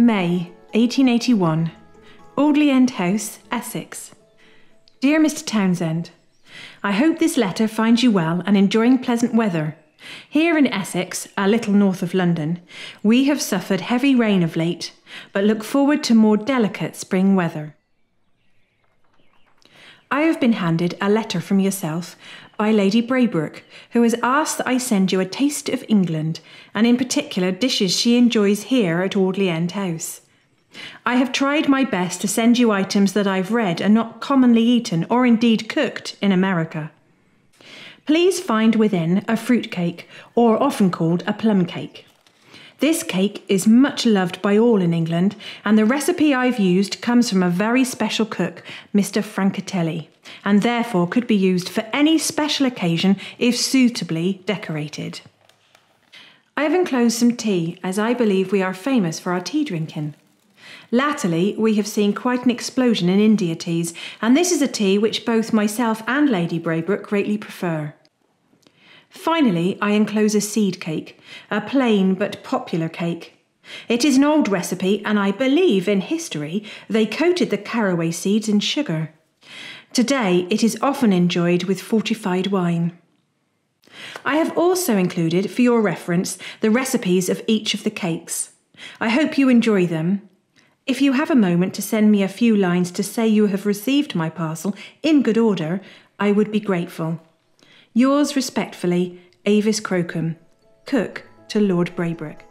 May 1881, Audley End House, Essex. Dear Mr. Townsend, I hope this letter finds you well and enjoying pleasant weather. Here in Essex, a little north of London, we have suffered heavy rain of late, but look forward to more delicate spring weather. I have been handed a letter from yourself by Lady Braybrooke, who has asked that I send you a taste of England, and in particular dishes she enjoys here at Audley End House. I have tried my best to send you items that I've read are not commonly eaten or indeed cooked in America. Please find within a fruit cake, or often called a plum cake. This cake is much loved by all in England, and the recipe I've used comes from a very special cook, Mr. Francatelli, and therefore could be used for any special occasion if suitably decorated. I have enclosed some tea, as I believe we are famous for our tea drinking. Latterly, we have seen quite an explosion in India teas, and this is a tea which both myself and Lady Braybrooke greatly prefer. Finally, I enclose a seed cake, a plain but popular cake. It is an old recipe, and I believe in history they coated the caraway seeds in sugar. Today, it is often enjoyed with fortified wine. I have also included, for your reference, the recipes of each of the cakes. I hope you enjoy them. If you have a moment to send me a few lines to say you have received my parcel in good order, I would be grateful. Yours respectfully, Avis Crocombe, cook to Lord Braybrooke.